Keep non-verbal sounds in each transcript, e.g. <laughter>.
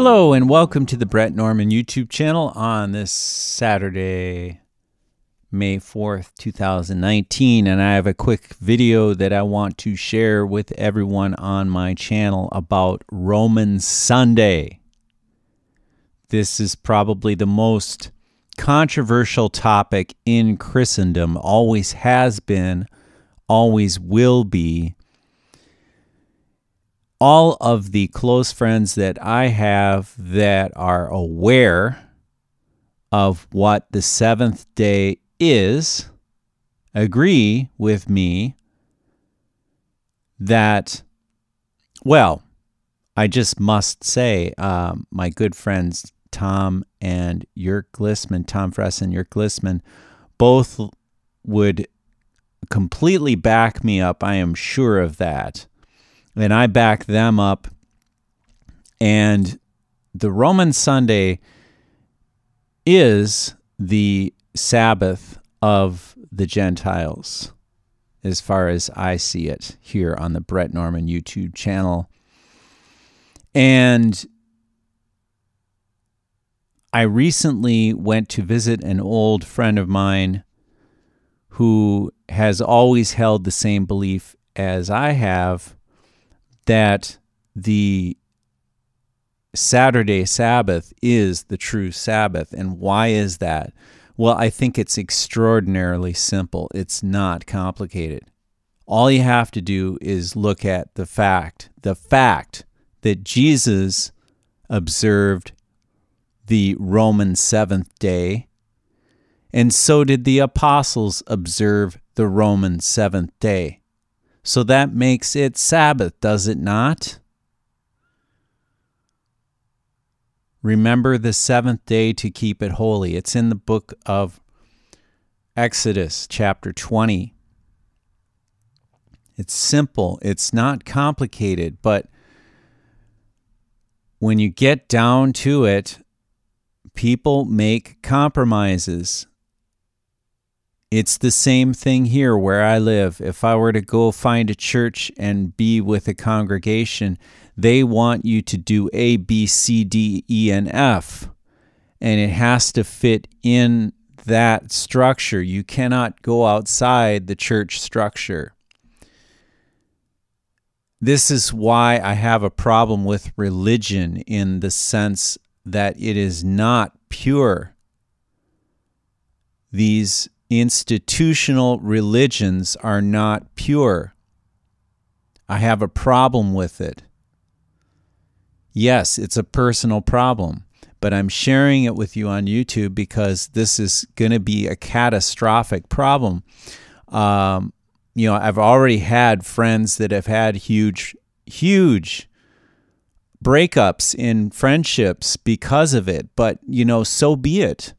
Hello, and welcome to the Bret Norman YouTube channel on this Saturday, May 4th, 2019. And I have a quick video that I want to share with everyone on my channel about Roman Sunday. This is probably the most controversial topic in Christendom, always has been, always will be all of the close friends that I have that are aware of what the seventh day is agree with me that, well, I just must say, um, my good friends Tom and Jörg Glissman, Tom Fress and Glissman, both would completely back me up. I am sure of that and I back them up. And the Roman Sunday is the Sabbath of the Gentiles, as far as I see it here on the Bret Norman YouTube channel. And I recently went to visit an old friend of mine who has always held the same belief as I have that the Saturday Sabbath is the true Sabbath. And why is that? Well, I think it's extraordinarily simple. It's not complicated. All you have to do is look at the fact, the fact that Jesus observed the Roman seventh day, and so did the apostles observe the Roman seventh day. So that makes it Sabbath, does it not? Remember the seventh day to keep it holy. It's in the book of Exodus, chapter 20. It's simple, it's not complicated, but when you get down to it, people make compromises. It's the same thing here where I live. If I were to go find a church and be with a congregation, they want you to do A, B, C, D, E, and F. And it has to fit in that structure. You cannot go outside the church structure. This is why I have a problem with religion in the sense that it is not pure. These institutional religions are not pure. I have a problem with it. Yes, it's a personal problem, but I'm sharing it with you on YouTube because this is going to be a catastrophic problem. Um, you know, I've already had friends that have had huge, huge breakups in friendships because of it, but, you know, so be it.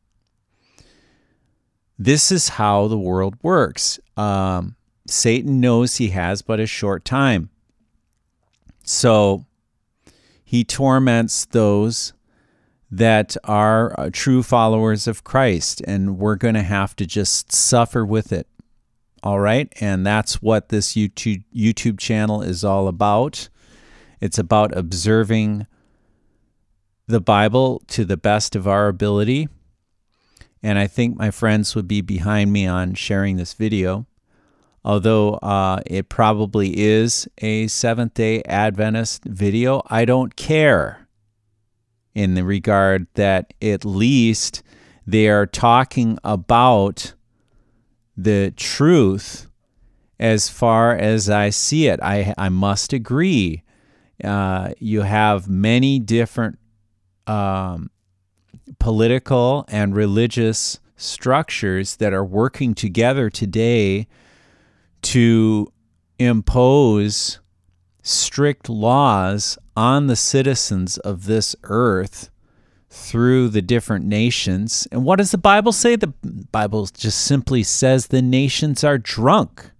This is how the world works. Um, Satan knows he has but a short time. So he torments those that are uh, true followers of Christ, and we're going to have to just suffer with it. All right. And that's what this YouTube, YouTube channel is all about. It's about observing the Bible to the best of our ability and I think my friends would be behind me on sharing this video. Although uh, it probably is a Seventh day Adventist video, I don't care in the regard that at least they are talking about the truth as far as I see it. I, I must agree. Uh, you have many different um, political and religious structures that are working together today to impose strict laws on the citizens of this earth through the different nations. And what does the Bible say? The Bible just simply says the nations are drunk.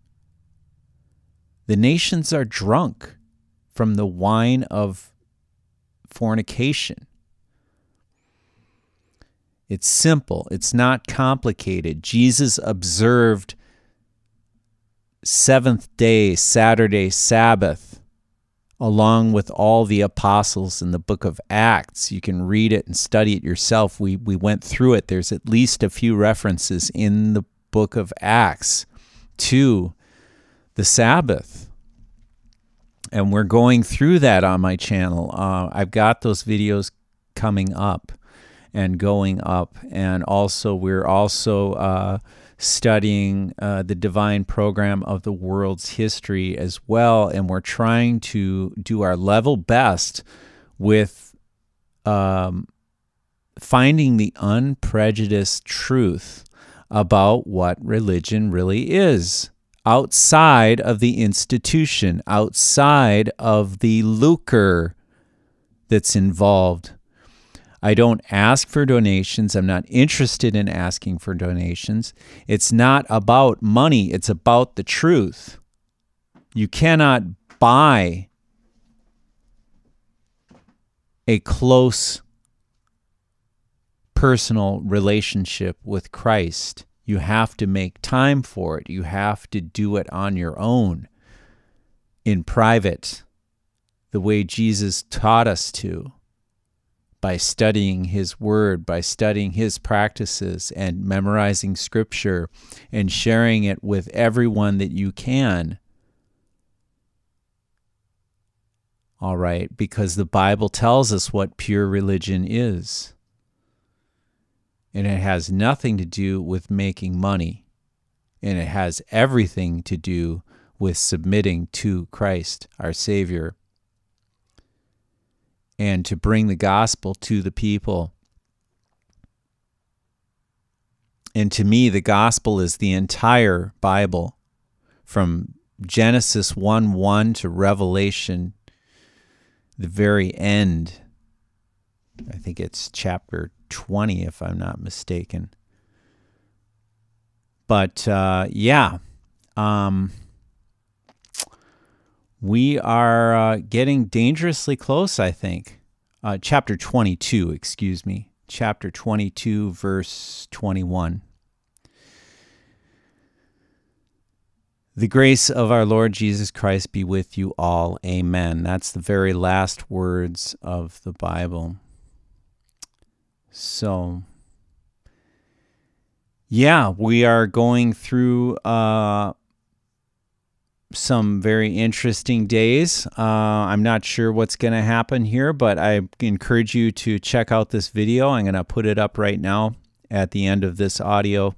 The nations are drunk from the wine of fornication. It's simple, it's not complicated. Jesus observed seventh day, Saturday, Sabbath along with all the apostles in the book of Acts. You can read it and study it yourself. We, we went through it. There's at least a few references in the book of Acts to the Sabbath. And we're going through that on my channel. Uh, I've got those videos coming up and going up. And also, we're also uh, studying uh, the divine program of the world's history as well. And we're trying to do our level best with um, finding the unprejudiced truth about what religion really is outside of the institution, outside of the lucre that's involved I don't ask for donations. I'm not interested in asking for donations. It's not about money, it's about the truth. You cannot buy a close personal relationship with Christ. You have to make time for it. You have to do it on your own, in private, the way Jesus taught us to by studying His Word, by studying His practices and memorizing Scripture and sharing it with everyone that you can. All right, because the Bible tells us what pure religion is. And it has nothing to do with making money. And it has everything to do with submitting to Christ, our Savior and to bring the gospel to the people. And to me, the gospel is the entire Bible from Genesis 1 1 to Revelation, the very end. I think it's chapter 20, if I'm not mistaken. But uh, yeah, um, we are uh, getting dangerously close, I think. Uh, chapter 22, excuse me. Chapter 22, verse 21. The grace of our Lord Jesus Christ be with you all. Amen. That's the very last words of the Bible. So, yeah, we are going through uh, some very interesting days. Uh, I'm not sure what's going to happen here, but I encourage you to check out this video. I'm going to put it up right now at the end of this audio.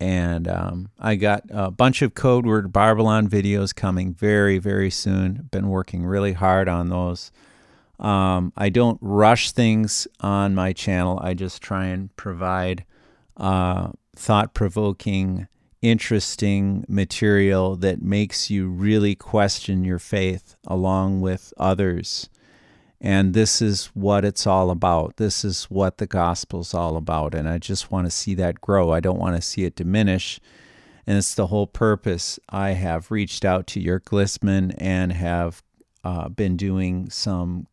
And um, I got a bunch of Code Word Babylon videos coming very, very soon. Been working really hard on those. Um, I don't rush things on my channel. I just try and provide uh, thought provoking interesting material that makes you really question your faith along with others. And this is what it's all about. This is what the gospel's all about. And I just want to see that grow. I don't want to see it diminish. And it's the whole purpose. I have reached out to Jörg Listman and have uh, been doing some,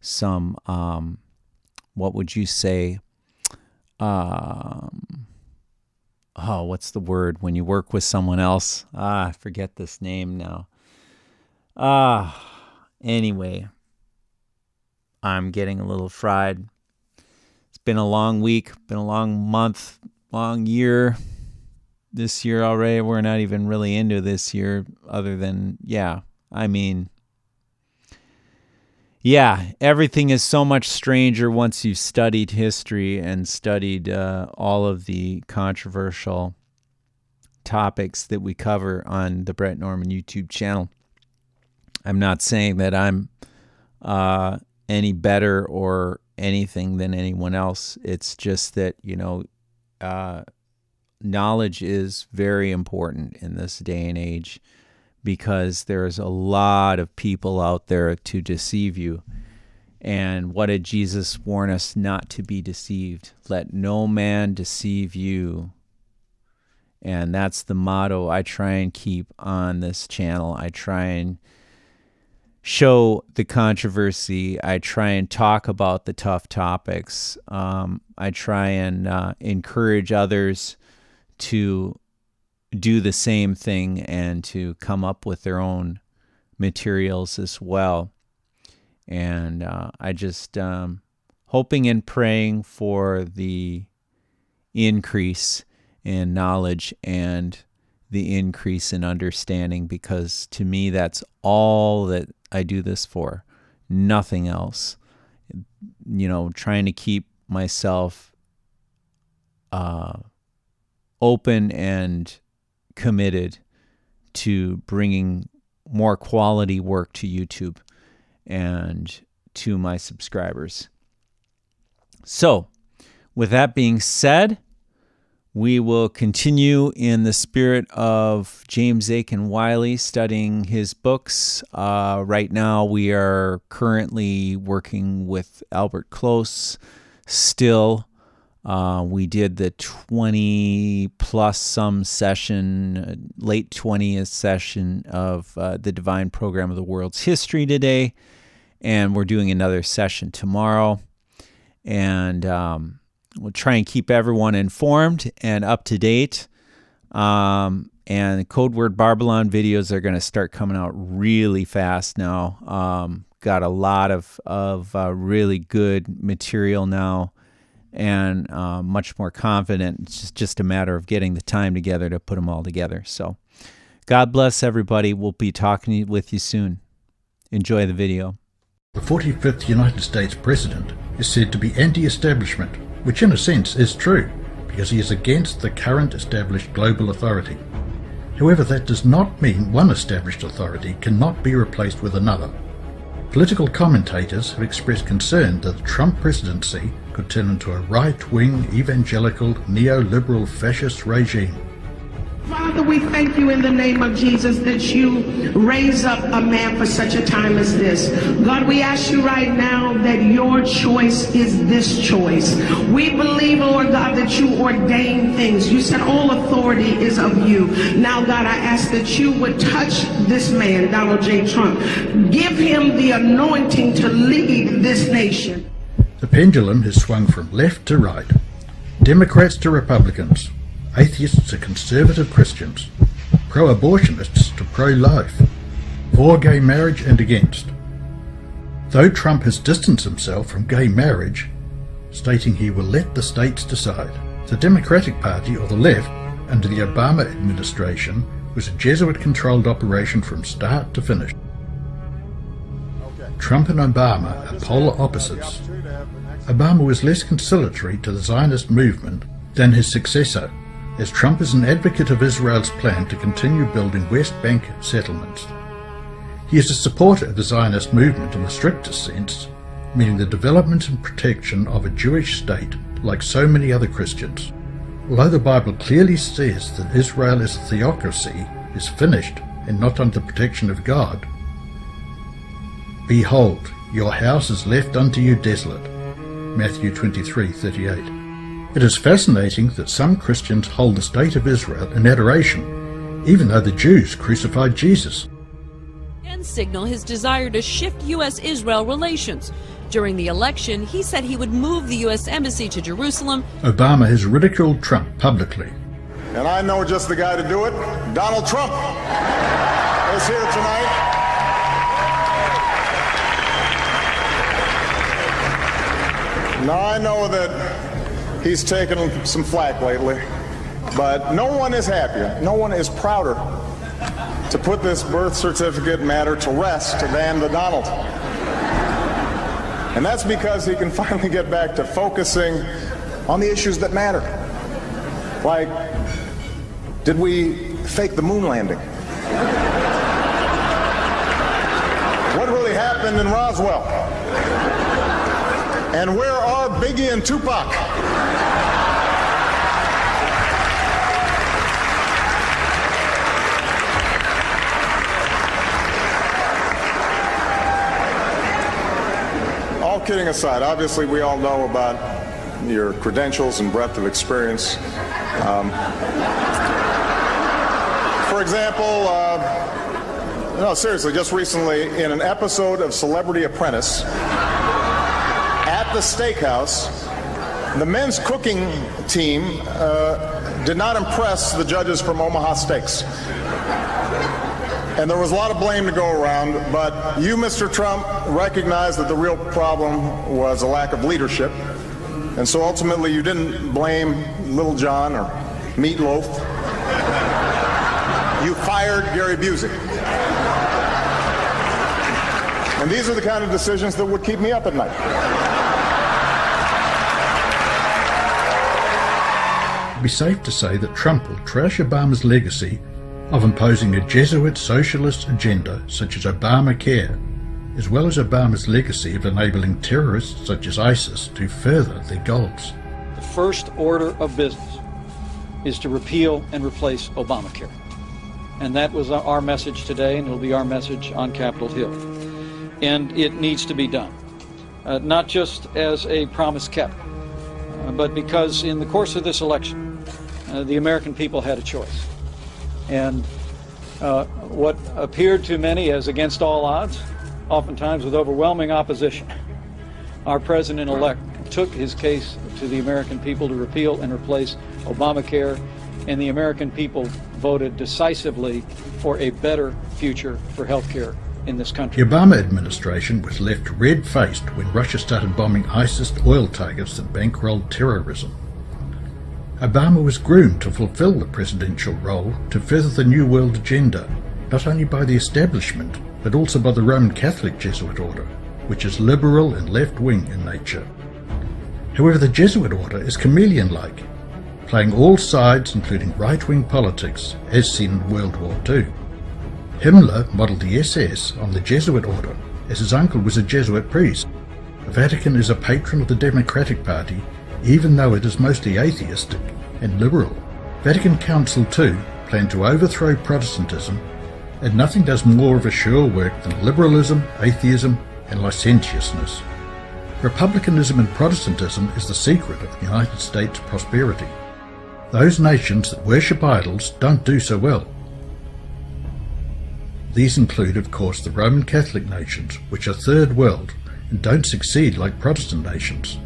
some, um, what would you say, um, oh, what's the word when you work with someone else? Ah, I forget this name now. Ah, anyway, I'm getting a little fried. It's been a long week, been a long month, long year. This year already, we're not even really into this year, other than, yeah, I mean, yeah, everything is so much stranger once you've studied history and studied uh, all of the controversial topics that we cover on the Bret Norman YouTube channel. I'm not saying that I'm uh, any better or anything than anyone else. It's just that, you know, uh, knowledge is very important in this day and age because there's a lot of people out there to deceive you. And what did Jesus warn us not to be deceived? Let no man deceive you. And that's the motto I try and keep on this channel. I try and show the controversy. I try and talk about the tough topics. Um, I try and uh, encourage others to do the same thing and to come up with their own materials as well. And uh, I just um, hoping and praying for the increase in knowledge and the increase in understanding because to me that's all that I do this for nothing else you know trying to keep myself uh, open and committed to bringing more quality work to YouTube and to my subscribers so with that being said we will continue in the spirit of James Aitken Wylie studying his books. Uh, right now, we are currently working with Albert Close still. Uh, we did the 20 plus some session, uh, late 20th session of uh, the Divine Program of the World's History today. And we're doing another session tomorrow. And um, We'll try and keep everyone informed and up to date. Um, and code word Babylon videos are going to start coming out really fast now. Um, got a lot of of uh, really good material now, and uh, much more confident. It's just, a matter of getting the time together to put them all together. So, God bless everybody. We'll be talking with you soon. Enjoy the video. The 45th United States President is said to be anti-establishment which in a sense is true, because he is against the current established global authority. However, that does not mean one established authority cannot be replaced with another. Political commentators have expressed concern that the Trump presidency turn into a right-wing evangelical neoliberal fascist regime Father, we thank you in the name of Jesus that you raise up a man for such a time as this. God, we ask you right now that your choice is this choice. We believe, Lord God, that you ordain things. You said all authority is of you. Now, God, I ask that you would touch this man, Donald J. Trump. Give him the anointing to lead this nation. The pendulum has swung from left to right, Democrats to Republicans, atheists to conservative Christians, pro-abortionists to pro-life, for gay marriage and against. Though Trump has distanced himself from gay marriage, stating he will let the states decide, the Democratic Party or the left under the Obama administration was a Jesuit-controlled operation from start to finish. Trump and Obama are polar opposites. Obama was less conciliatory to the Zionist movement than his successor, as Trump is an advocate of Israel's plan to continue building West Bank settlements. He is a supporter of the Zionist movement in the strictest sense, meaning the development and protection of a Jewish state like so many other Christians. Although the Bible clearly says that Israel as a theocracy is finished and not under the protection of God, Behold, your house is left unto you desolate. Matthew 23:38. It is fascinating that some Christians hold the state of Israel in adoration, even though the Jews crucified Jesus. And signal his desire to shift U.S. Israel relations. During the election, he said he would move the U.S. Embassy to Jerusalem. Obama has ridiculed Trump publicly. And I know just the guy to do it. Donald Trump is here tonight. Now I know that He's taken some flack lately, but no one is happier, no one is prouder to put this birth certificate matter to rest than the Donald. And that's because he can <laughs> finally get back to focusing on the issues that matter. Like, did we fake the moon landing? What really happened in Roswell? And where are Biggie and Tupac? all kidding aside, obviously we all know about your credentials and breadth of experience. Um, for example, uh, no, seriously, just recently in an episode of Celebrity Apprentice at the steakhouse, the men's cooking team uh, did not impress the judges from Omaha Steaks. And there was a lot of blame to go around, but you, Mr. Trump, recognized that the real problem was a lack of leadership. And so ultimately, you didn't blame Lil Jon or Meatloaf. You fired Gary Busey. And these are the kind of decisions that would keep me up at night. It'd be safe to say that Trump will trash Obama's legacy of imposing a Jesuit socialist agenda such as Obamacare, as well as Obama's legacy of enabling terrorists such as ISIS to further their goals. The first order of business is to repeal and replace Obamacare. And that was our message today, and it'll be our message on Capitol Hill. And it needs to be done, uh, not just as a promise kept, uh, but because in the course of this election, uh, the American people had a choice. And uh, what appeared to many as against all odds, oftentimes with overwhelming opposition, our president elect took his case to the American people to repeal and replace Obamacare, and the American people voted decisively for a better future for health care in this country. The Obama administration was left red faced when Russia started bombing ISIS oil targets that bankrolled terrorism. Obama was groomed to fulfill the presidential role to further the New World agenda, not only by the establishment, but also by the Roman Catholic Jesuit order, which is liberal and left wing in nature. However, the Jesuit order is chameleon like, playing all sides, including right wing politics, as seen in World War II. Himmler modelled the SS on the Jesuit order, as his uncle was a Jesuit priest. The Vatican is a patron of the Democratic Party even though it is mostly atheistic and liberal. Vatican Council II planned to overthrow Protestantism, and nothing does more of a sure work than liberalism, atheism, and licentiousness. Republicanism and Protestantism is the secret of the United States' prosperity. Those nations that worship idols don't do so well. These include, of course, the Roman Catholic nations, which are third world and don't succeed like Protestant nations.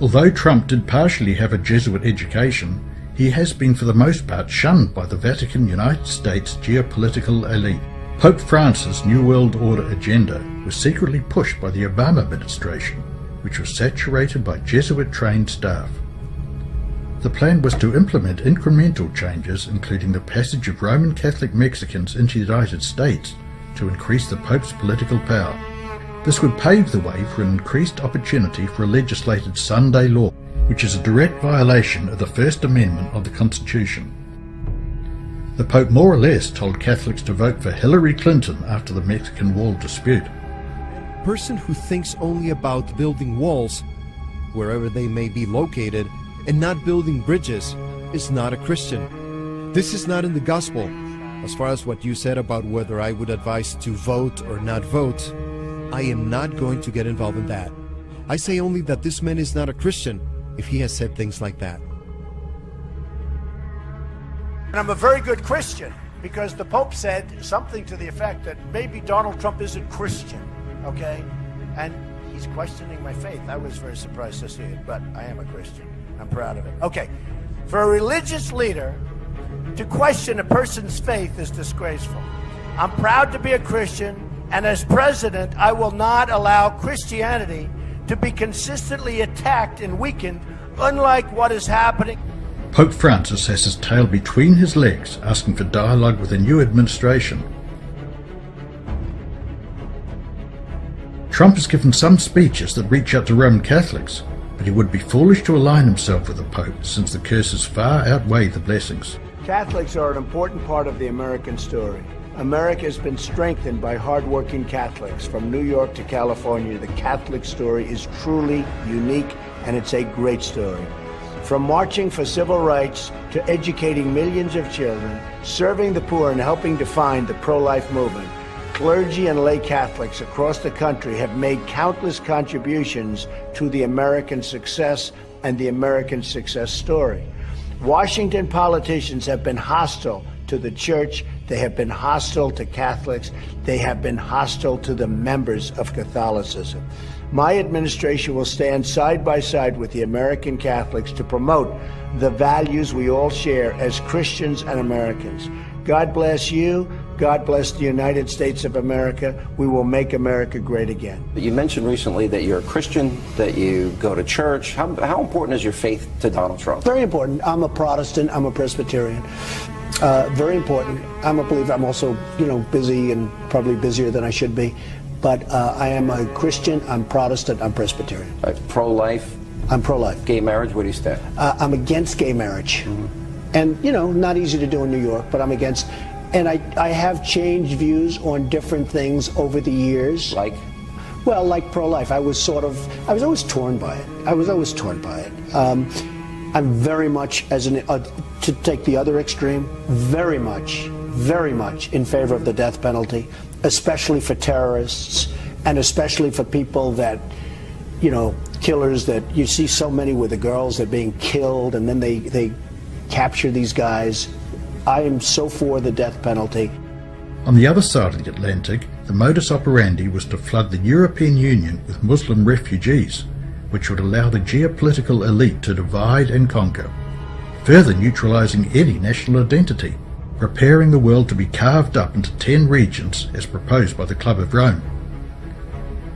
Although Trump did partially have a Jesuit education, he has been for the most part shunned by the Vatican United States geopolitical elite. Pope Francis' New World Order agenda was secretly pushed by the Obama administration, which was saturated by Jesuit trained staff. The plan was to implement incremental changes, including the passage of Roman Catholic Mexicans into the United States to increase the Pope's political power. This would pave the way for an increased opportunity for a legislated Sunday law, which is a direct violation of the First Amendment of the Constitution. The Pope more or less told Catholics to vote for Hillary Clinton after the Mexican Wall dispute. Person who thinks only about building walls, wherever they may be located, and not building bridges is not a Christian. This is not in the gospel. As far as what you said about whether I would advise to vote or not vote, I am not going to get involved in that. I say only that this man is not a Christian if he has said things like that. And I'm a very good Christian because the Pope said something to the effect that maybe Donald Trump isn't Christian, okay? And he's questioning my faith. I was very surprised to see it, but I am a Christian. I'm proud of it. Okay. For a religious leader to question a person's faith is disgraceful. I'm proud to be a Christian. And as president, I will not allow Christianity to be consistently attacked and weakened, unlike what is happening. Pope Francis has his tail between his legs, asking for dialogue with the new administration. Trump has given some speeches that reach out to Roman Catholics, but he would be foolish to align himself with the Pope since the curses far outweigh the blessings. Catholics are an important part of the American story. America has been strengthened by hardworking Catholics. From New York to California, the Catholic story is truly unique, and it's a great story. From marching for civil rights to educating millions of children, serving the poor, and helping define the pro life movement, clergy and lay Catholics across the country have made countless contributions to the American success and the American success story. Washington politicians have been hostile to the church they have been hostile to Catholics. They have been hostile to the members of Catholicism. My administration will stand side by side with the American Catholics to promote the values we all share as Christians and Americans. God bless you. God bless the United States of America. We will make America great again. You mentioned recently that you're a Christian, that you go to church. How, how important is your faith to Donald Trump? Very important. I'm a Protestant. I'm a Presbyterian. Uh, very important. I'm a believer. I'm also, you know, busy and probably busier than I should be. But uh, I am a Christian. I'm Protestant. I'm Presbyterian. Uh, pro-life? I'm pro-life. Gay marriage? Where do you stand? Uh, I'm against gay marriage. Mm-hmm. And, you know, not easy to do in New York, but I'm against. And I, I have changed views on different things over the years. Like? Well, like pro-life. I was sort of, I was always torn by it. I was always torn by it. Um, I'm very much, as an, uh, to take the other extreme, very much, very much in favor of the death penalty, especially for terrorists and especially for people that, you know, killers that you see so many with the girls that are being killed and then they, they capture these guys. I am so for the death penalty. On the other side of the Atlantic, the modus operandi was to flood the European Union with Muslim refugees which would allow the geopolitical elite to divide and conquer, further neutralizing any national identity, preparing the world to be carved up into ten regions as proposed by the Club of Rome.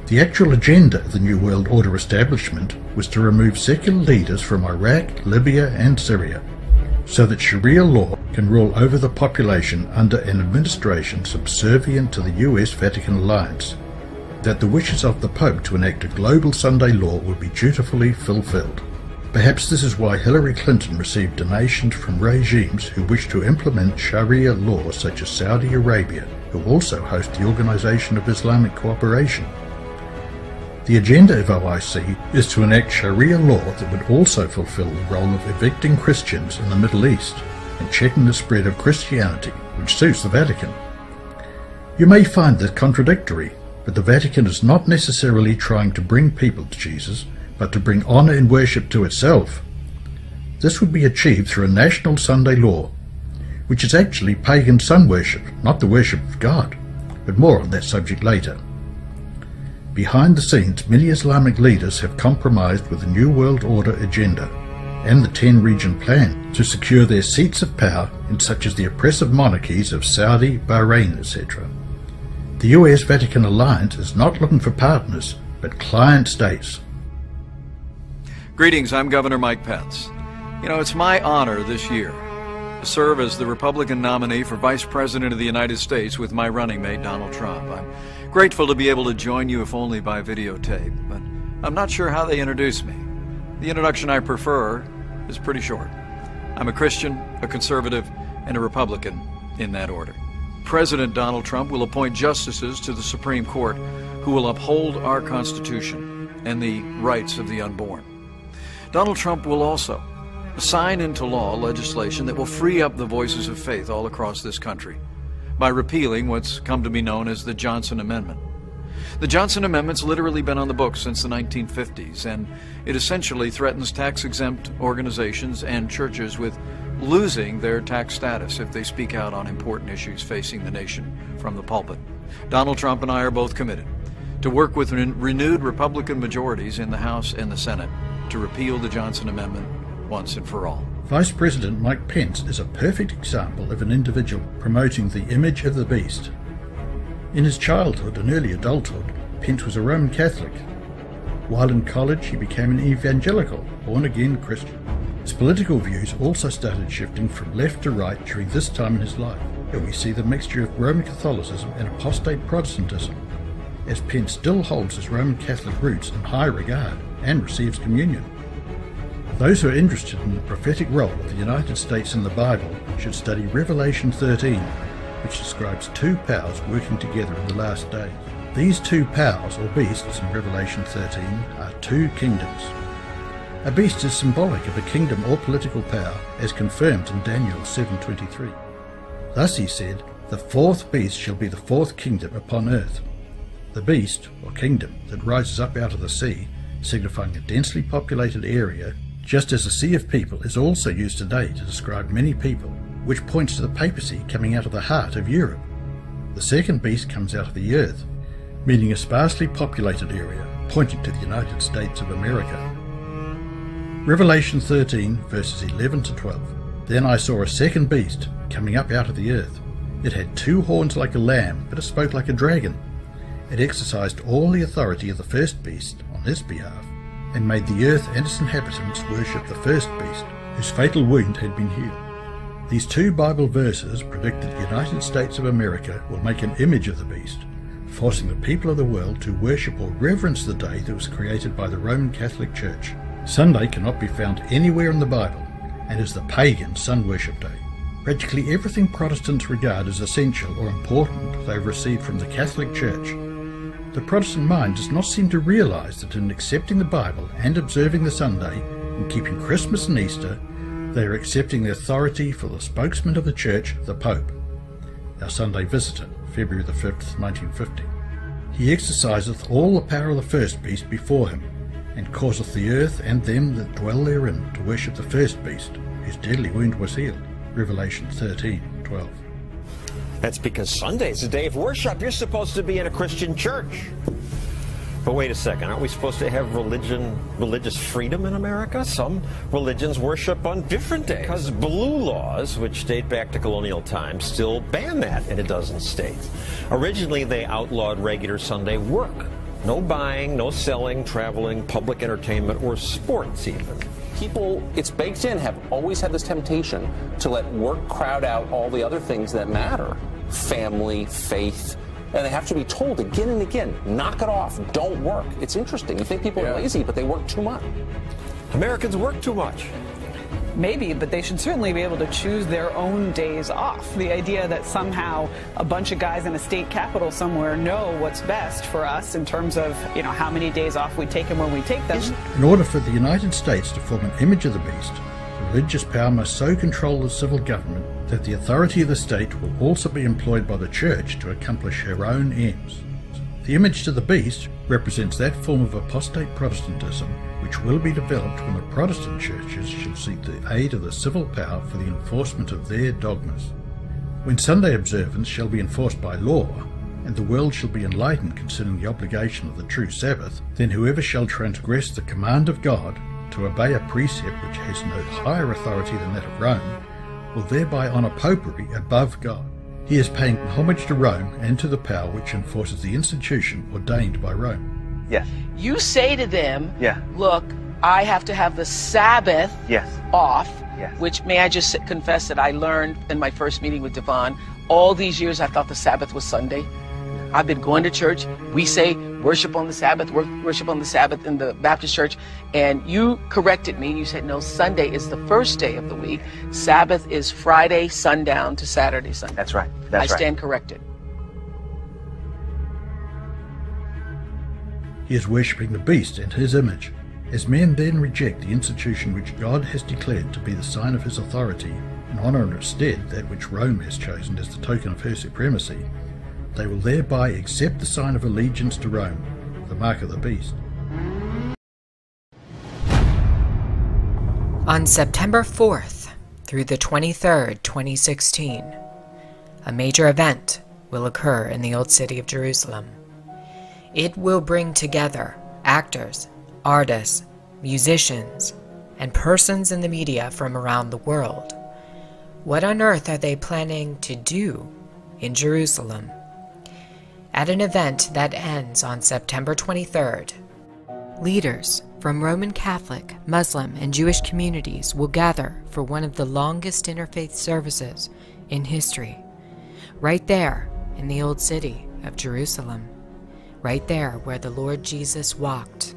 The actual agenda of the New World Order establishment was to remove secular leaders from Iraq, Libya and Syria, so that Sharia law can rule over the population under an administration subservient to the US Vatican alliance that the wishes of the Pope to enact a global Sunday law will be dutifully fulfilled. Perhaps this is why Hillary Clinton received donations from regimes who wish to implement Sharia law such as Saudi Arabia, who also host the Organization of Islamic Cooperation. The agenda of OIC is to enact Sharia law that would also fulfill the role of evicting Christians in the Middle East and checking the spread of Christianity, which suits the Vatican. You may find this contradictory, but the Vatican is not necessarily trying to bring people to Jesus, but to bring honour and worship to itself. This would be achieved through a national Sunday law, which is actually pagan sun worship, not the worship of God, but more on that subject later. Behind the scenes, many Islamic leaders have compromised with the New World Order agenda and the 10 region plan to secure their seats of power in such as the oppressive monarchies of Saudi, Bahrain, etc. The US Vatican alliance is not looking for partners, but client states. Greetings, I'm Governor Mike Pence. You know, it's my honor this year to serve as the Republican nominee for Vice President of the United States with my running mate, Donald Trump. I'm grateful to be able to join you, if only by videotape, but I'm not sure how they introduce me. The introduction I prefer is pretty short. I'm a Christian, a conservative, and a Republican in that order. President Donald Trump will appoint justices to the Supreme Court who will uphold our Constitution and the rights of the unborn. Donald Trump will also sign into law legislation that will free up the voices of faith all across this country by repealing what's come to be known as the Johnson Amendment. The Johnson Amendment's literally been on the books since the 1950s, and it essentially threatens tax exempt organizations and churches with losing their tax status if they speak out on important issues facing the nation from the pulpit. Donald Trump and I are both committed to work with re- renewed Republican majorities in the House and the Senate to repeal the Johnson Amendment once and for all. Vice President Mike Pence is a perfect example of an individual promoting the image of the beast. In his childhood and early adulthood, Pence was a Roman Catholic. While in college, he became an evangelical, born again Christian. His political views also started shifting from left to right during this time in his life, and we see the mixture of Roman Catholicism and apostate Protestantism, as Pence still holds his Roman Catholic roots in high regard and receives communion. Those who are interested in the prophetic role of the United States in the Bible should study Revelation 13, which describes two powers working together in the last days. These two powers, or beasts, in Revelation 13 are two kingdoms, a beast is symbolic of a kingdom or political power, as confirmed in Daniel 7.23. Thus he said, The fourth beast shall be the fourth kingdom upon earth. The beast, or kingdom, that rises up out of the sea, signifying a densely populated area, just as a sea of people is also used today to describe many people, which points to the papacy coming out of the heart of Europe. The second beast comes out of the earth, meaning a sparsely populated area, pointing to the United States of America. Revelation 13, verses 11 to 12. Then I saw a second beast coming up out of the earth. It had two horns like a lamb, but it spoke like a dragon. It exercised all the authority of the first beast on his behalf, and made the earth and its inhabitants worship the first beast, whose fatal wound had been healed. These two Bible verses predict that the United States of America will make an image of the beast, forcing the people of the world to worship or reverence the day that was created by the Roman Catholic Church. Sunday cannot be found anywhere in the Bible and is the pagan sun worship day. Practically everything Protestants regard as essential or important they received from the Catholic Church. The Protestant mind does not seem to realize that in accepting the Bible and observing the Sunday and keeping Christmas and Easter, they are accepting the authority for the spokesman of the Church, the Pope. Our Sunday visitor, February the 5th, 1950. He exerciseth all the power of the first beast before him, and causeth the earth and them that dwell therein to worship the first beast, whose deadly wound was healed. Revelation 13 12. That's because Sunday is a day of worship. You're supposed to be in a Christian church. But wait a second, aren't we supposed to have religion, religious freedom in America? Some religions worship on different days. Because blue laws, which date back to colonial times, still ban that in a dozen states. Originally, they outlawed regular Sunday work. No buying, no selling, traveling, public entertainment, or sports even people, it's baked in, have always had this temptation to let work crowd out all the other things that matter family, faith. And they have to be told again and again, knock it off, don't work. It's interesting. You think people yeah. are lazy, but they work too much. Americans work too much. Maybe, but they should certainly be able to choose their own days off. The idea that somehow a bunch of guys in a state capital somewhere know what's best for us in terms of, you know, how many days off we take and when we take them. In order for the United States to form an image of the beast, religious power must so control the civil government that the authority of the state will also be employed by the church to accomplish her own ends. The image to the beast represents that form of apostate Protestantism which will be developed when the Protestant churches shall seek the aid of the civil power for the enforcement of their dogmas. When Sunday observance shall be enforced by law, and the world shall be enlightened concerning the obligation of the true Sabbath, then whoever shall transgress the command of God to obey a precept which has no higher authority than that of Rome, will thereby honour popery above God. He is paying homage to Rome and to the power which enforces the institution ordained by Rome. Yes. You say to them, yeah. look, I have to have the Sabbath yes. off, yes. which may I just confess that I learned in my first meeting with Devon. All these years I thought the Sabbath was Sunday. I've been going to church. We say worship on the Sabbath, worship on the Sabbath in the Baptist church. And you corrected me. You said, no, Sunday is the first day of the week. Sabbath is Friday sundown to Saturday sundown. That's right. That's I stand corrected. He is worshipping the beast and his image. As men then reject the institution which God has declared to be the sign of his authority, and honour instead that which Rome has chosen as the token of her supremacy, they will thereby accept the sign of allegiance to Rome, the mark of the beast. On September 4th through the 23rd, 2016, a major event will occur in the Old City of Jerusalem. It will bring together actors, artists, musicians, and persons in the media from around the world. What on earth are they planning to do in Jerusalem? At an event that ends on September 23rd, leaders from Roman Catholic, Muslim, and Jewish communities will gather for one of the longest interfaith services in history, right there in the Old City of Jerusalem right there where the Lord Jesus walked,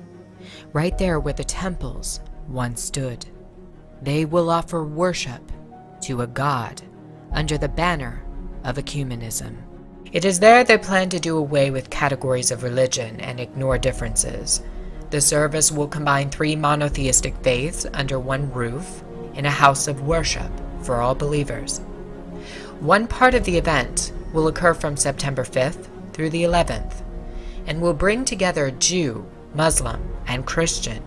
right there where the temples once stood. They will offer worship to a God under the banner of ecumenism. It is there they plan to do away with categories of religion and ignore differences. The service will combine three monotheistic faiths under one roof in a house of worship for all believers. One part of the event will occur from September 5th through the 11th and will bring together Jew, Muslim, and Christian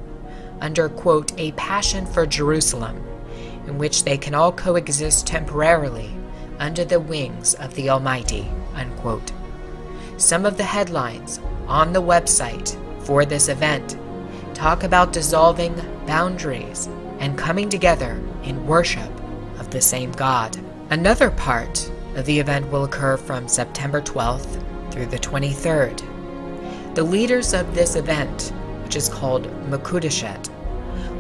under, quote, a passion for Jerusalem, in which they can all coexist temporarily under the wings of the Almighty, unquote. Some of the headlines on the website for this event talk about dissolving boundaries and coming together in worship of the same God. Another part of the event will occur from September 12th through the 23rd. The leaders of this event, which is called Mekudeshet,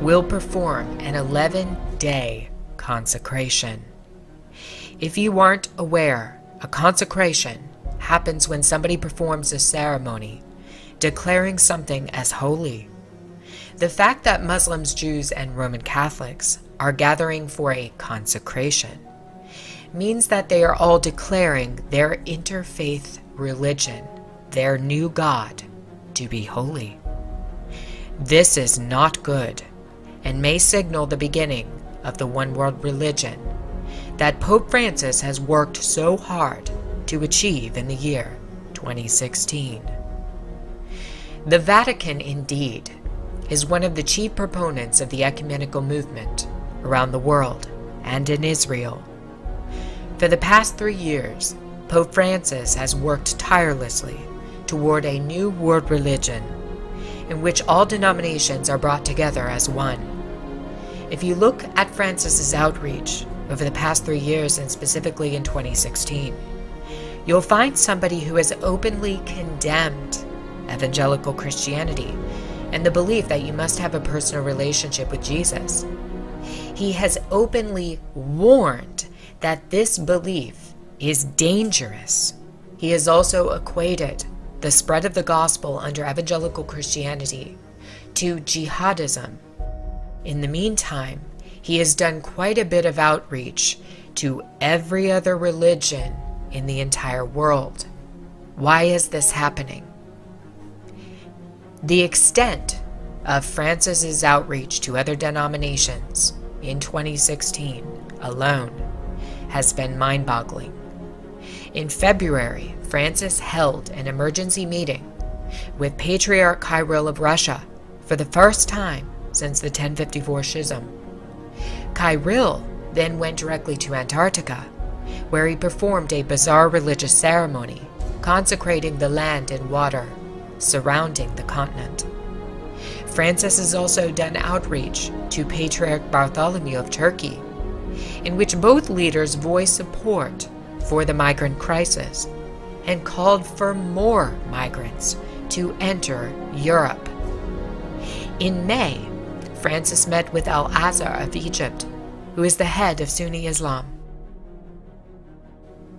will perform an 11 day consecration. If you aren't aware, a consecration happens when somebody performs a ceremony declaring something as holy. The fact that Muslims, Jews, and Roman Catholics are gathering for a consecration means that they are all declaring their interfaith religion, their new God, to be holy. This is not good and may signal the beginning of the one world religion that Pope Francis has worked so hard to achieve in the year 2016. The Vatican, indeed, is one of the chief proponents of the ecumenical movement around the world and in Israel. For the past three years, Pope Francis has worked tirelessly toward a new world religion in which all denominations are brought together as one. If you look at Francis's outreach over the past three years and specifically in 2016, you'll find somebody who has openly condemned evangelical Christianity and the belief that you must have a personal relationship with Jesus. He has openly warned that this belief is dangerous. He has also equated the spread of the gospel under evangelical Christianity to jihadism. In the meantime, he has done quite a bit of outreach to every other religion in the entire world. Why is this happening? The extent of Francis's outreach to other denominations in 2016 alone has been mind boggling. In February, Francis held an emergency meeting with Patriarch Kirill of Russia for the first time since the 1054 Schism. Kirill then went directly to Antarctica, where he performed a bizarre religious ceremony consecrating the land and water surrounding the continent. Francis has also done outreach to Patriarch Bartholomew of Turkey, in which both leaders voiced support for the migrant crisis and called for more migrants to enter Europe. In May, Francis met with Al Azhar of Egypt, who is the head of Sunni Islam.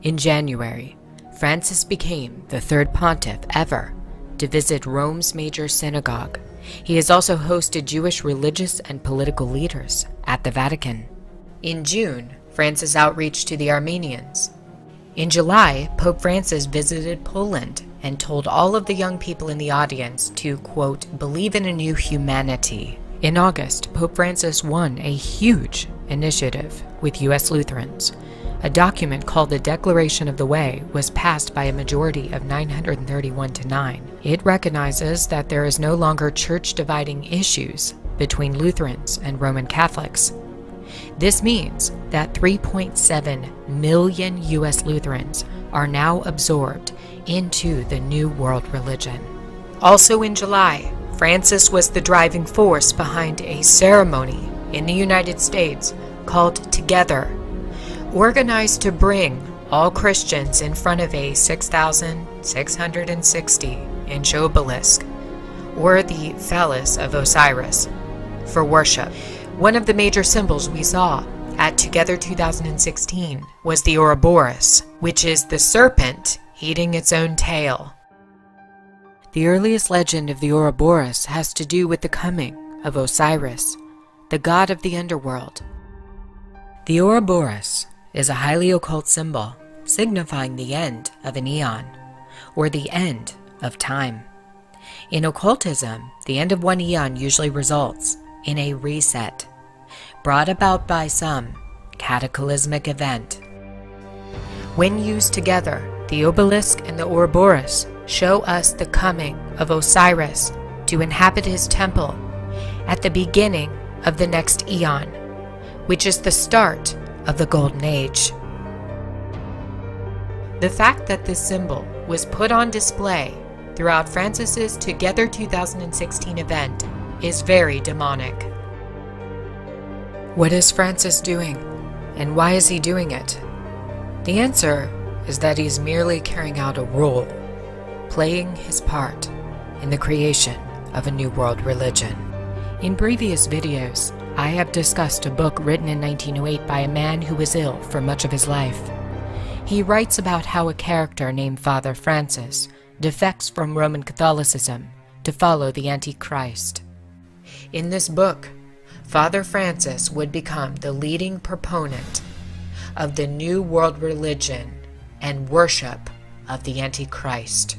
In January, Francis became the third pontiff ever to visit Rome's major synagogue. He has also hosted Jewish religious and political leaders at the Vatican. In June, Francis outreach to the Armenians. In July, Pope Francis visited Poland and told all of the young people in the audience to, quote, believe in a new humanity. In August, Pope Francis won a huge initiative with U.S. Lutherans a document called the Declaration of the Way was passed by a majority of 931 to 9. It recognizes that there is no longer church dividing issues between Lutherans and Roman Catholics. This means that 3.7 million U.S. Lutherans are now absorbed into the New World religion. Also in July, Francis was the driving force behind a ceremony in the United States called Together organized to bring all Christians in front of a 6,660 inch obelisk, or the phallus of Osiris, for worship. One of the major symbols we saw at Together 2016 was the Ouroboros, which is the serpent eating its own tail. The earliest legend of the Ouroboros has to do with the coming of Osiris, the god of the underworld. The Ouroboros is a highly occult symbol signifying the end of an eon, or the end of time. In occultism, the end of one eon usually results in a reset, brought about by some cataclysmic event. When used together, the obelisk and the Ouroboros show us the coming of Osiris to inhabit his temple at the beginning of the next eon, which is the start of the Golden Age. The fact that this symbol was put on display throughout Francis's Together 2016 event is very demonic. What is Francis doing, and why is he doing it? The answer is that he's merely carrying out a role, playing his part in the creation of a new world religion. In previous videos, I have discussed a book written in 1908 by a man who was ill for much of his life. He writes about how a character named Father Francis defects from Roman Catholicism to follow the Antichrist. In this book, Father Francis would become the leading proponent of the New World religion and worship of the Antichrist.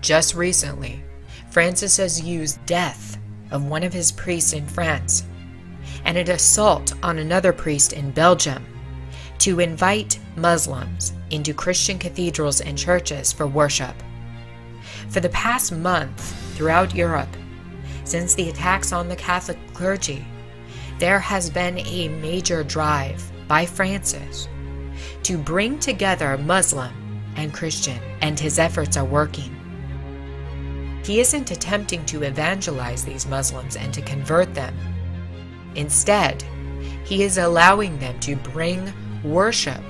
Just recently, Francis has used death of one of his priests in France and an assault on another priest in Belgium to invite Muslims into Christian cathedrals and churches for worship. For the past month, throughout Europe, since the attacks on the Catholic clergy, there has been a major drive by Francis to bring together Muslim and Christian, and his efforts are working. He isn't attempting to evangelize these Muslims and to convert them. Instead, he is allowing them to bring worship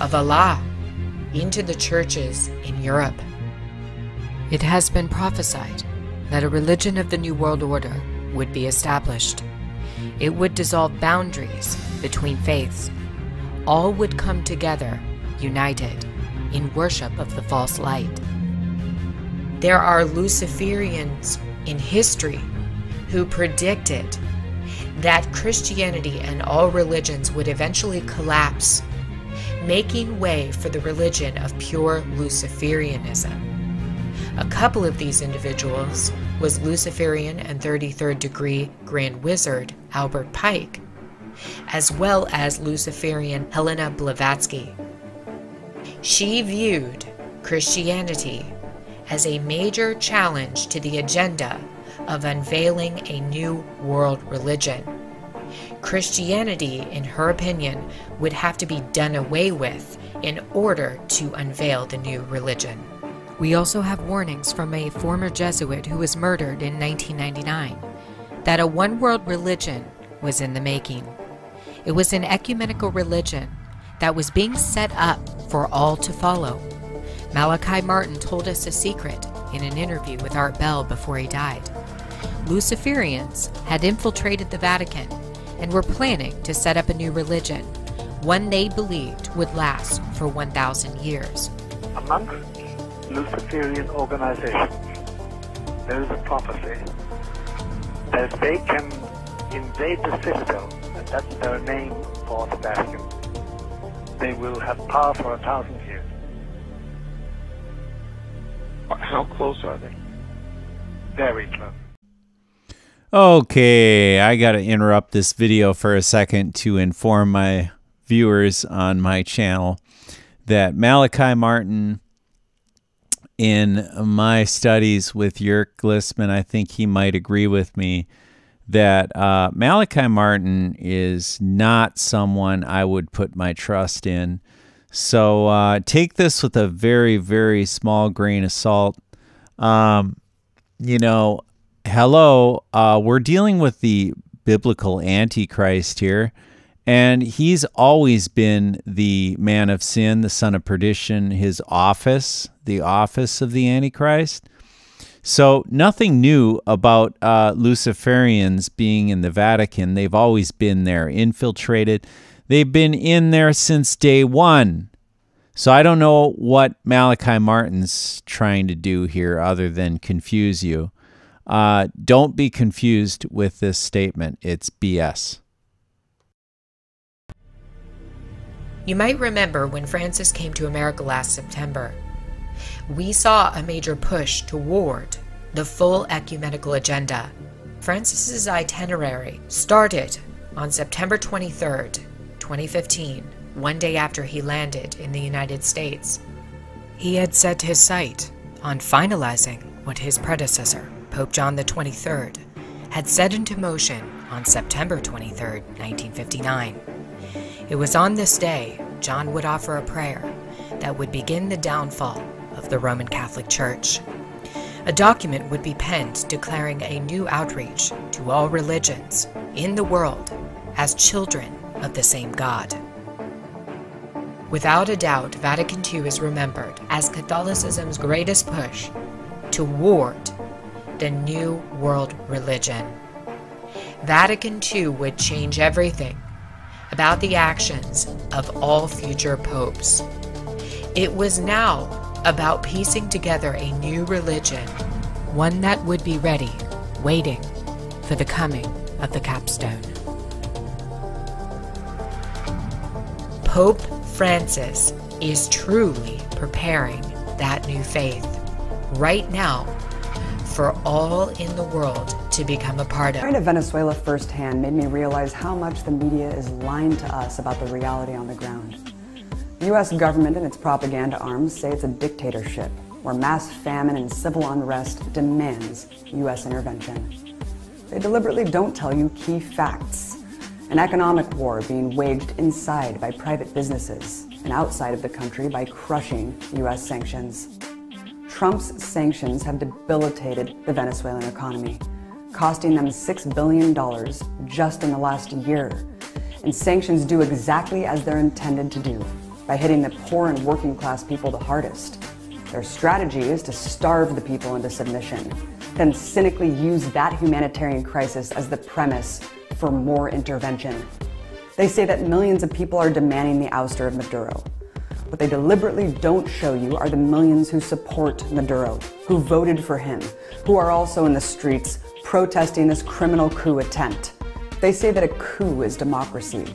of Allah into the churches in Europe. It has been prophesied that a religion of the New World Order would be established. It would dissolve boundaries between faiths. All would come together, united, in worship of the false light. There are Luciferians in history who predicted that Christianity and all religions would eventually collapse, making way for the religion of pure Luciferianism. A couple of these individuals was Luciferian and 33rd degree Grand Wizard Albert Pike, as well as Luciferian Helena Blavatsky. She viewed Christianity as a major challenge to the agenda of unveiling a new world religion. Christianity, in her opinion, would have to be done away with in order to unveil the new religion. We also have warnings from a former Jesuit who was murdered in 1999 that a one world religion was in the making. It was an ecumenical religion that was being set up for all to follow. Malachi Martin told us a secret in an interview with Art Bell before he died. Luciferians had infiltrated the Vatican and were planning to set up a new religion, one they believed would last for 1,000 years. Amongst Luciferian organizations, there is a prophecy that they can invade the citadel, that's their name for the Vatican. They will have power for a thousand years. How close are they? Very close. Okay, I got to interrupt this video for a second to inform my viewers on my channel that Malachi Martin, in my studies with Jörg Glissman, I think he might agree with me that uh, Malachi Martin is not someone I would put my trust in. So uh, take this with a very, very small grain of salt. Um, you know, hello, uh, we're dealing with the biblical Antichrist here. And he's always been the man of sin, the son of perdition, his office, the office of the Antichrist. So, nothing new about uh, Luciferians being in the Vatican. They've always been there, infiltrated. They've been in there since day one. So, I don't know what Malachi Martin's trying to do here other than confuse you. Uh, don't be confused with this statement, it's BS. You might remember when Francis came to America last September. We saw a major push toward the full ecumenical agenda. Francis's itinerary started on September 23, 2015, one day after he landed in the United States. He had set his sight on finalizing what his predecessor, Pope John XXIII, had set into motion on September 23, 1959. It was on this day John would offer a prayer that would begin the downfall of the Roman Catholic Church. A document would be penned declaring a new outreach to all religions in the world as children of the same God. Without a doubt, Vatican II is remembered as Catholicism's greatest push toward the New World Religion. Vatican II would change everything about the actions of all future popes. It was now about piecing together a new religion, one that would be ready, waiting for the coming of the capstone. Pope Francis is truly preparing that new faith right now for all in the world to become a part of. Going to Venezuela firsthand made me realize how much the media is lying to us about the reality on the ground. The U.S. government and its propaganda arms say it's a dictatorship where mass famine and civil unrest demands U.S. intervention. They deliberately don't tell you key facts. An economic war being waged inside by private businesses and outside of the country by crushing U.S. sanctions. Trump's sanctions have debilitated the Venezuelan economy, costing them $6 billion just in the last year. And sanctions do exactly as they're intended to do, by hitting the poor and working class people the hardest. Their strategy is to starve the people into submission, then cynically use that humanitarian crisis as the premise for more intervention. They say that millions of people are demanding the ouster of Maduro, what they deliberately don't show you are the millions who support Maduro, who voted for him, who are also in the streets protesting this criminal coup attempt. They say that a coup is democracy,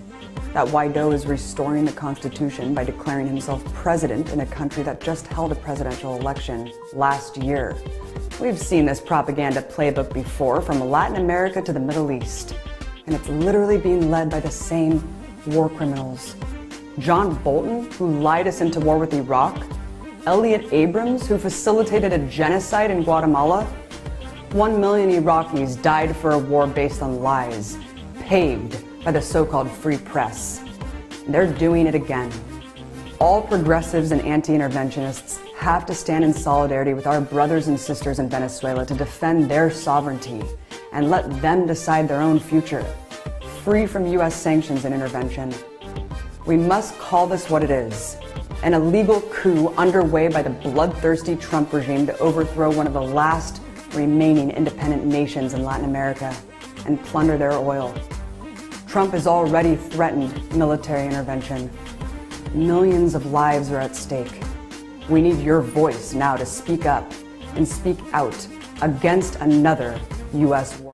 that Guaido is restoring the Constitution by declaring himself president in a country that just held a presidential election last year. We've seen this propaganda playbook before from Latin America to the Middle East, and it's literally being led by the same war criminals John Bolton, who lied us into war with Iraq, Elliott Abrams, who facilitated a genocide in Guatemala. One million Iraqis died for a war based on lies, paved by the so called free press. They're doing it again. All progressives and anti interventionists have to stand in solidarity with our brothers and sisters in Venezuela to defend their sovereignty and let them decide their own future, free from U.S. sanctions and intervention. We must call this what it is an illegal coup underway by the bloodthirsty Trump regime to overthrow one of the last remaining independent nations in Latin America and plunder their oil. Trump has already threatened military intervention. Millions of lives are at stake. We need your voice now to speak up and speak out against another U.S. war.